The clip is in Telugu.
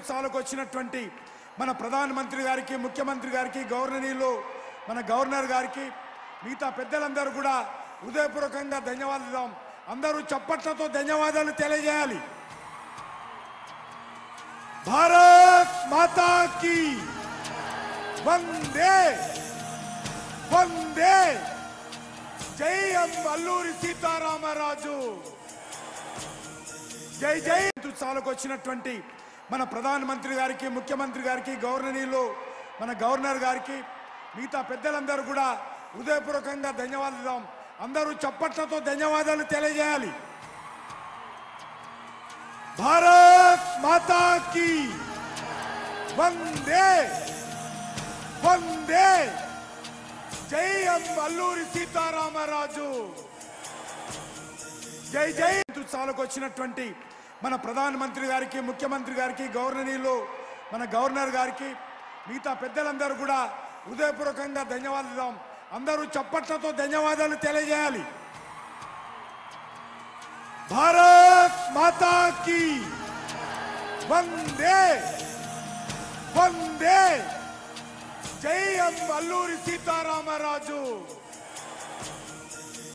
నేతృత్వాలకు వచ్చినటువంటి మన ప్రధానమంత్రి గారికి ముఖ్యమంత్రి గారికి గవర్నరీలు మన గవర్నర్ గారికి మిగతా పెద్దలందరూ కూడా హృదయపూర్వకంగా ధన్యవాదాలు అందరూ చప్పట్లతో ధన్యవాదాలు తెలియజేయాలి. భారత్ మాతాకి వందే వందే. జై అల్లూరి సీతారామరాజు. జై జై. నేతృత్వాలకు వచ్చినటువంటి మన ప్రధానమంత్రి గారికి ముఖ్యమంత్రి గారికి గవర్నరీలు మన గవర్నర్ గారికి మిగతా పెద్దలందరూ కూడా హృదయపూర్వకంగా ధన్యవాదాలు. అందరూ చప్పట్లతో ధన్యవాదాలు తెలియజేయాలి. భారత్ మాతాకి వందే వందే. జై అల్లూరి సీతారామరాజు. జై జై. నేతృత్వాలకు వచ్చినటువంటి మన ప్రధానమంత్రి గారికి ముఖ్యమంత్రి గారికి గవర్నరీలు మన గవర్నర్ గారికి మిగతా పెద్దలందరూ కూడా హృదయపూర్వకంగా ధన్యవాదాలు అందరూ చప్పట్లతో ధన్యవాదాలు తెలియజేయాలి. భారత్ మాతాకి వందే! వందే! జై అల్లూరి సీతారామరాజు!